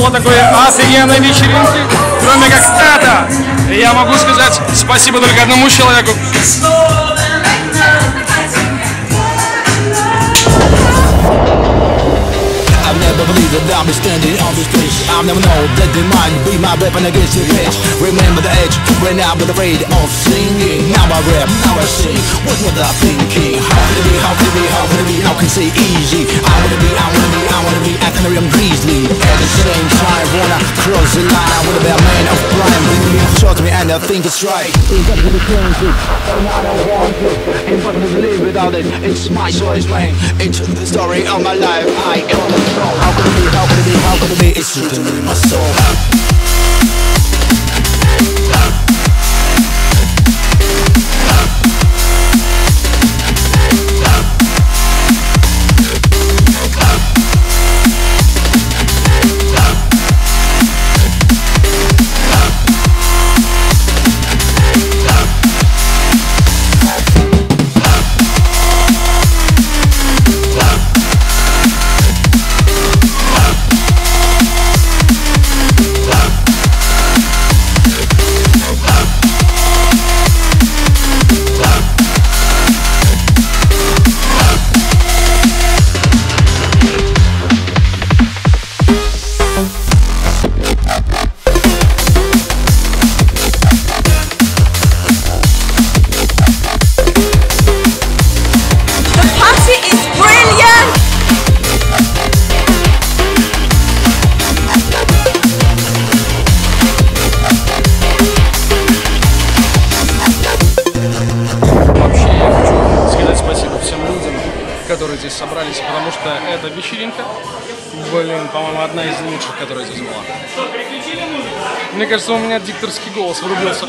было такой офигенной вечеринки, кроме как это. И я могу сказать спасибо только одному человеку. Believed that I'll be standing on this stage I've never known that the mind be my weapon against the cage Remember the edge when I was afraid of singing Now I rap, now I sing, what was I thinking? How could it be, how could it be, how could it be, how can it say easy? I wanna be, I wanna cross the line I wanna be a man of prime, up, short me and I think it's right. It's got to be crazy, but I don't want Impossible to live without it, it's my choice, man. It's the story of my life, I am the song How could it be, how could it be, how could it be, it's written in my soul которые здесь собрались, потому что эта вечеринка, блин, по-моему, одна из лучших, которая здесь была. Мне кажется, у меня дикторский голос врубился.